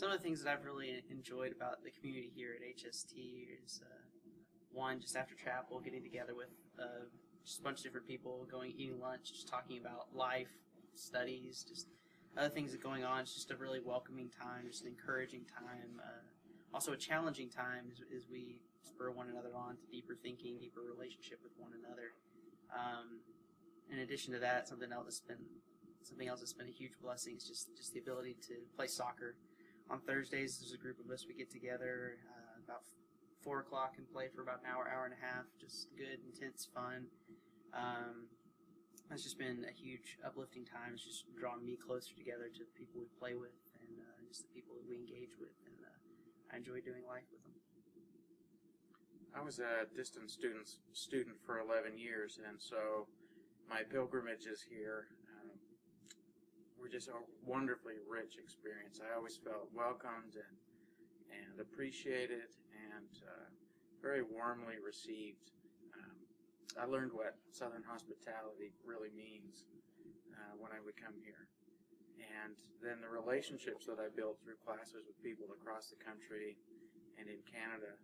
some of the things that I've really enjoyed about the community here at HST is uh, one, just after chapel, getting together with uh, just a bunch of different people, going eating lunch, just talking about life, studies, just other things that are going on. It's just a really welcoming time, just an encouraging time. Uh, also, a challenging time as, as we spur one another on to deeper thinking, deeper relationship with one another. Um, in addition to that, something else that's been something else that's been a huge blessing is just just the ability to play soccer. On Thursdays, there's a group of us we get together uh, about four o'clock and play for about an hour, hour and a half. Just good, intense fun. Um, it's just been a huge uplifting time. It's just drawn me closer together to the people we play with and uh, just the people that we engage with, and uh, I enjoy doing life with them. I was a distant student student for 11 years, and so my pilgrimages here were just a wonderfully rich experience. I always felt welcomed and and appreciated and uh, very warmly received. Um, I learned what Southern hospitality really means uh, when I would come here. And then the relationships that I built through classes with people across the country and in Canada,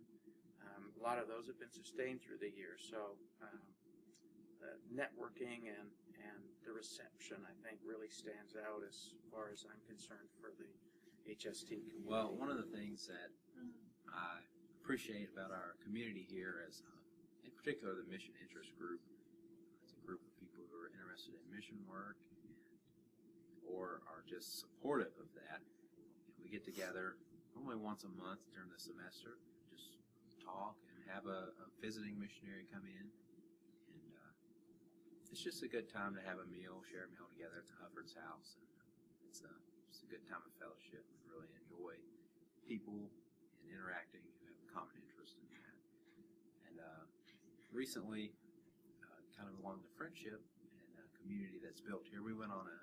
um, a lot of those have been sustained through the years. So um, networking and, and the reception, I think, really stands out as far as I'm concerned for the HST community. Well, one of the things that I appreciate about our community here is, uh, in particular, the Mission Interest Group. It's a group of people who are interested in mission work and, or are just supportive of that. And we get together normally once a month during the semester, just talk and have a, a visiting missionary come in. It's just a good time to have a meal, share a meal together at the Hufford's house. And it's a, it's a good time of fellowship and really enjoy people and interacting who have a common interest in that. And uh, recently, uh, kind of along the friendship and uh, community that's built here, we went on a,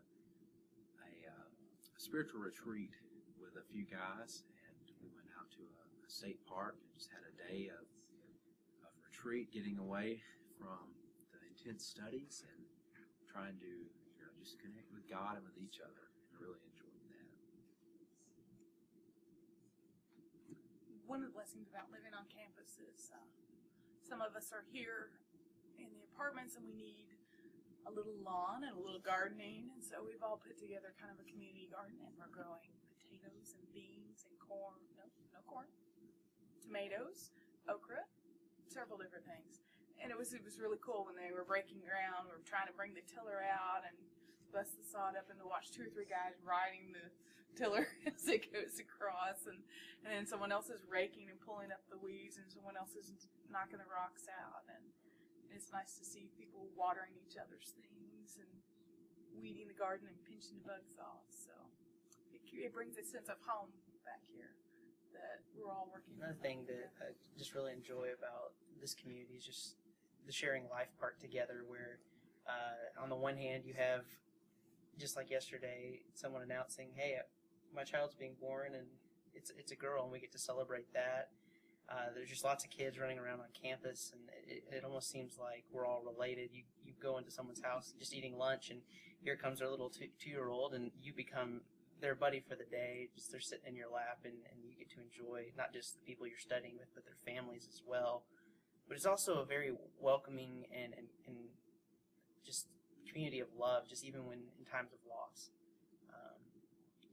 a, uh, a spiritual retreat with a few guys, and we went out to a, a state park and just had a day of, of retreat, getting away from intense studies and trying to you know just connect with God and with each other. And really enjoying that. one of the blessings about living on campus is uh, some of us are here in the apartments and we need a little lawn and a little gardening and so we've all put together kind of a community garden and we're growing potatoes and beans and corn no no corn tomatoes okra several different things and it was it was really cool when they were breaking ground we were trying to bring the tiller out and bust the sod up and to watch two or three guys riding the tiller as it goes across and and then someone else is raking and pulling up the weeds, and someone else is knocking the rocks out. And it's nice to see people watering each other's things and weeding the garden and pinching the bugs off. So it, it brings a sense of home back here that we're all working. Another thing that I just really enjoy about this community is just the sharing life part together, where uh, on the one hand you have, just like yesterday, someone announcing, "Hey, my child's being born," and it's it's a girl, and we get to celebrate that. Uh, there's just lots of kids running around on campus, and it, it almost seems like we're all related. You you go into someone's house just eating lunch, and here comes their little two two year old, and you become their buddy for the day. Just they're sitting in your lap, and, and you get to enjoy not just the people you're studying with, but their families as well. But it's also a very welcoming and and, and just community of love, just even when in times of loss. Um,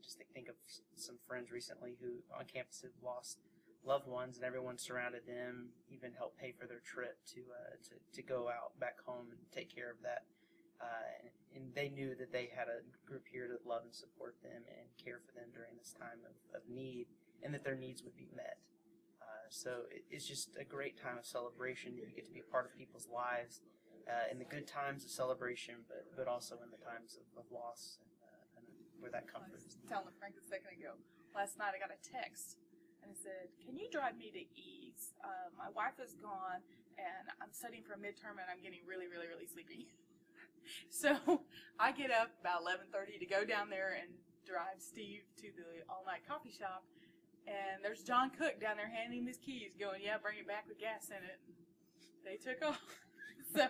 just think, think of some friends recently who on campus have lost loved ones, and everyone surrounded them, even helped pay for their trip to uh, to to go out back home and take care of that. Uh, and, and they knew that they had a group here to love and support them and care for them during this time of, of need, and that their needs would be met. So it, it's just a great time of celebration. You get to be a part of people's lives uh, in the good times of celebration, but but also in the times of, of loss and, uh, and where that I comfort is. telling Frank a second ago. Last night I got a text and it said, "Can you drive me to Ease? Uh, my wife is gone and I'm studying for a midterm and I'm getting really, really, really sleepy." so I get up about 11:30 to go down there and drive Steve to the all-night coffee shop. And there's John Cook down there handing his keys, going, "Yeah, bring it back with gas in it." They took off. so,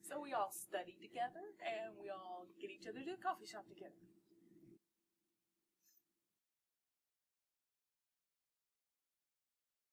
so we all study together and we all get each other to the coffee shop together.